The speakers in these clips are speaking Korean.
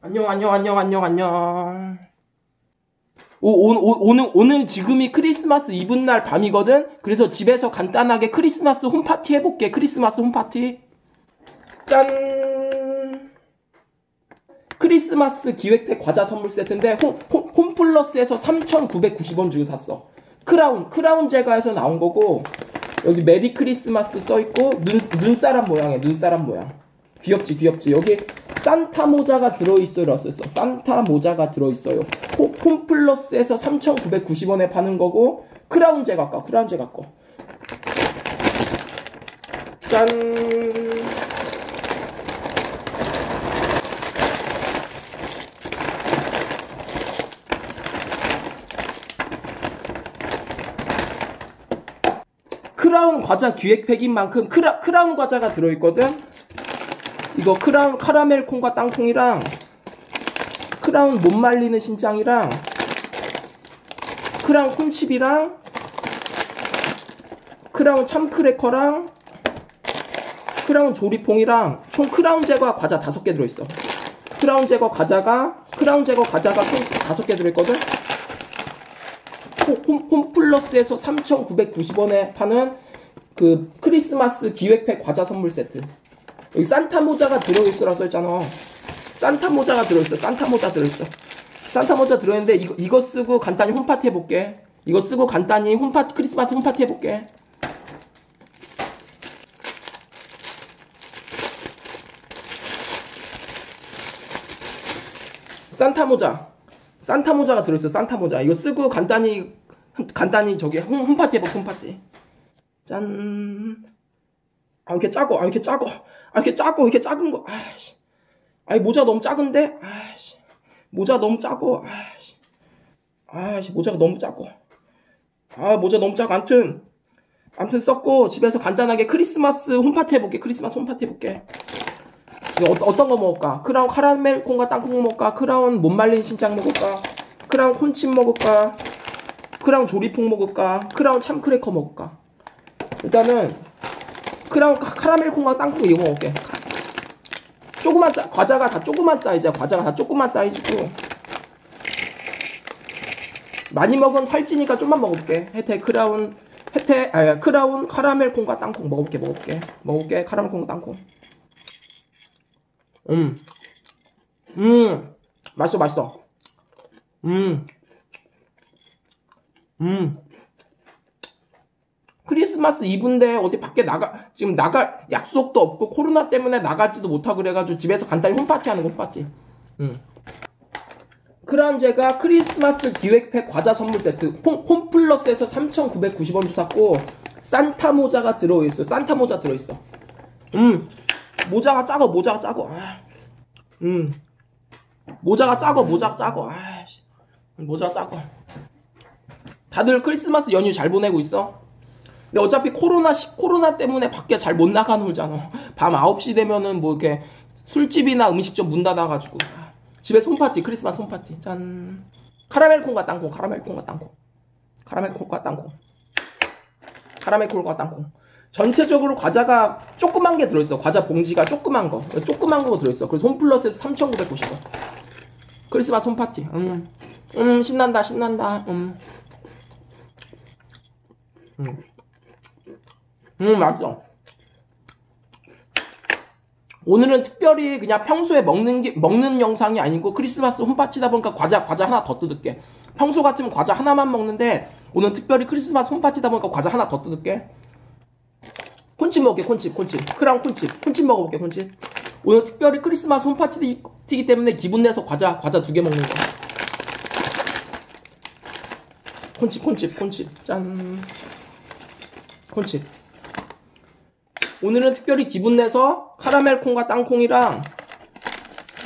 안녕 안녕 안녕 안녕 안녕. 오, 오, 오, 오 늘 오늘 지금이 크리스마스 이브날 밤이거든? 그래서 집에서 간단하게 크리스마스 홈파티 해볼게. 크리스마스 홈파티. 짠! 크리스마스 기획팩 과자 선물 세트인데 홈, 홈, 홈플러스에서 3,990원 주고 샀어. 크라운 크라운 제과에서 나온 거고 여기 Merry Christmas 써있고 눈, 눈사람 모양이야 눈사람 모양. 귀엽지 귀엽지. 여기 산타 모자가 들어있어요 썼어 산타 모자가 들어있어요 호- 홈플러스에서 3,990원에 파는 거고 크라운 제가 거 크라운 제가 거 짠. 크라운 과자 기획팩인 만큼 크라, 크라운 과자가 들어있거든? 이거 크라운 카라멜 콩과 땅콩이랑 크라운 못 말리는 신짱이랑 크라운 콘칩이랑 크라운 참크래커랑 크라운 조리퐁이랑 총 크라운 제과 과자 다섯 개 들어있어. 크라운 제과 과자가 크라운 제과 과자가 총 다섯 개 들어있거든. 홈플러스에서 3,990원에 파는 그 크리스마스 기획팩 과자 선물 세트. 여기 산타 모자가 들어있어라 써있잖아. 산타 모자가 들어있어. 산타 모자 들어있어. 산타 모자 들어있는데 이거, 이거 쓰고 간단히 홈파티 해볼게. 이거 쓰고 간단히 홈파티, 크리스마스 홈파티 해볼게. 산타 모자. 산타 모자가 들어있어. 산타 모자. 이거 쓰고 간단히, 간단히 저기 홈, 홈파티 해볼게. 홈파티. 짠. 아, 이렇게 작고, 아, 이렇게 작고, 아, 이렇게 작고, 이렇게 작은 거, 아이씨. 아이, 모자 너무 작은데? 아이씨. 모자 너무 작고, 아이씨. 아이씨, 모자가 너무 작고. 아, 모자 너무 작고, 암튼. 암튼 썼고, 집에서 간단하게 크리스마스 홈파티 해볼게. 크리스마스 홈파티 해볼게. 어, 어떤 거 먹을까? 크라운 카라멜 콩과 땅콩 먹을까? 크라운 못 말린 신짱 먹을까? 크라운 콘칩 먹을까? 크라운 조리퐁 먹을까? 크라운 참크래커 먹을까? 일단은 카- 카라멜 콩과 땅콩 이거 먹을게. 조그만 사, 과자가 다 조그만 사이즈야. 과자가 다 조그만 사이즈고. 많이 먹으면 살찌니까 좀만 먹을게. 해태 크라운 해태 아 크라운 카라멜 콩과 땅콩 먹을게 먹을게 먹을게 카라멜 콩과 땅콩. 음, 음, 맛있어 맛있어. 음, 음. 크리스마스 이브인데 어디 밖에 나가 지금 나갈 약속도 없고 코로나 때문에 나가지도 못하고 그래가지고 집에서 간단히 홈파티 하는 거 홈파티. 음. 크란제가 크리스마스 기획팩 과자 선물 세트 홈, 홈플러스에서 3,990원 주 샀고 산타 모자가 들어있어. 산타 모자 들어있어. 음. 모자가 작어 모자가 작어. 아. 음. 모자가 작어 모자가 작어. 아이씨. 모자가 작어. 다들 크리스마스 연휴 잘 보내고 있어? 근데 어차피 코로나 시, 코로나 때문에 밖에 잘 못 나가 놀잖아. 밤 9시 되면은 뭐 이렇게 술집이나 음식점 문 닫아 가지고. 집에 홈파티 크리스마스 홈파티. 짠. 카라멜 콩과 땅콩 카라멜 콩과 땅콩. 카라멜 콩과 땅콩. 카라멜 콩과 땅콩. 전체적으로 과자가 조그만 게 들어있어. 과자 봉지가 조그만 거. 조그만 거 들어있어. 그래서 홈플러스에서 3,990원. 크리스마스 홈파티. 음, 음 신난다 신난다. 음. 음. 음, 맛있어. 오늘은 특별히 그냥 평소에 먹는 게, 먹는 영상이 아니고 크리스마스 홈파티다 보니까 과자, 과자 하나 더 뜯을게. 평소 같으면 과자 하나만 먹는데 오늘 특별히 크리스마스 홈파티다 보니까 과자 하나 더 뜯을게. 콘칩 먹을게, 콘칩, 콘칩. 크라운 콘칩. 콘칩 먹어볼게, 콘칩. 오늘 특별히 크리스마스 홈파티이기 때문에 기분 내서 과자, 과자 두 개 먹는 거. 콘칩, 콘칩, 콘칩. 짠. 콘칩. 오늘은 특별히 기분 내서 카라멜 콩과 땅콩이랑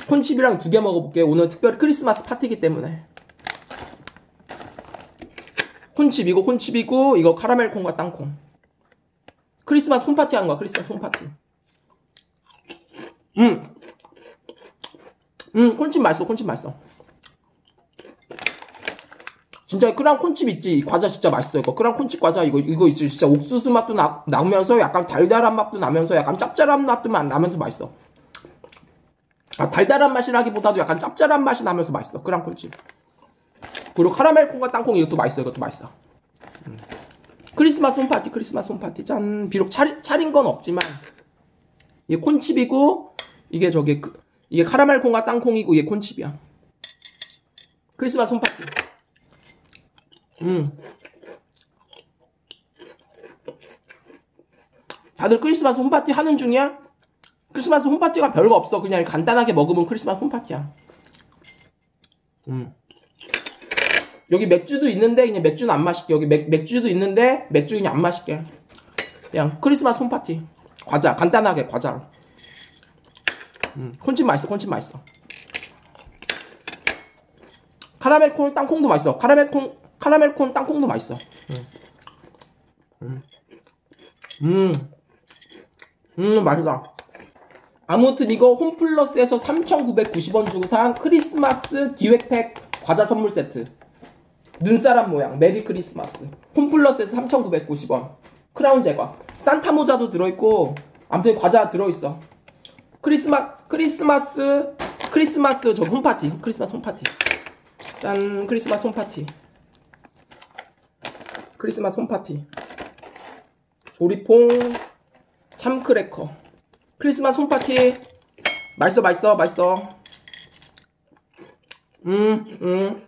콘칩이랑 두 개 먹어볼게요. 오늘 특별히 크리스마스 파티이기 때문에. 콘칩, 이거 콘칩이고, 이거 카라멜 콩과 땅콩. 크리스마스 홈파티 한 거야, 크리스마스 홈파티. 음. 음, 콘칩 맛있어, 콘칩 맛있어. 진짜 크라운 콘칩 있지? 이 과자 진짜 맛있어 이거 크라운 콘칩 과자 이거 이거 있지 진짜 옥수수 맛도 나, 나면서 약간 달달한 맛도 나면서 약간 짭짤한 맛도 나- 나면서 맛있어 아, 달달한 맛이라기보다도 약간 짭짤한 맛이 나면서 맛있어. 크랑콘칩. 그리고 카라멜 콩과 땅콩 이것도 맛있어. 이것도 맛있어. 음. 크리스마스 홈파티, 크리스마스 홈파티. 짠. 비록 차리, 차린 건 없지만 이게 콘칩이고 이게 저기 그- 이게 카라멜 콩과 땅콩이고 이게 콘칩이야. 크리스마스 홈파티. 음. 다들 크리스마스 홈파티 하는 중이야? 크리스마스 홈파티가 별거 없어. 그냥 간단하게 먹으면 크리스마스 홈파티야. 음. 여기 맥주도 있는데 그냥 맥주는 안 마실게. 여기 맥, 맥주도 있는데 맥주 그냥 안 마실게. 그냥 크리스마스 홈파티. 과자 간단하게 과자로. 음, 콘칩 맛있어. 콘칩 맛있어. 카라멜 콘 땅콩도 맛있어. 카라멜 콘 카라멜 콘 땅콩도 맛있어. 음. 음. 음. 음, 맛있다. 아무튼 이거 홈플러스에서 3,990원 주고 산 크리스마스 기획팩 과자 선물 세트. 눈사람 모양 Merry Christmas. 홈플러스에서 3,990원. 크라운 제과. 산타 모자도 들어있고 아무튼 과자 들어있어. 크리스마 크리스마스 크리스마스 저 홈파티. 크리스마스 홈파티. 짠 크리스마스 홈파티. 크리스마스 홈파티. 조리퐁 참크래커. 크리스마스 홈파티. 맛있어, 맛있어, 맛있어. 음, 음.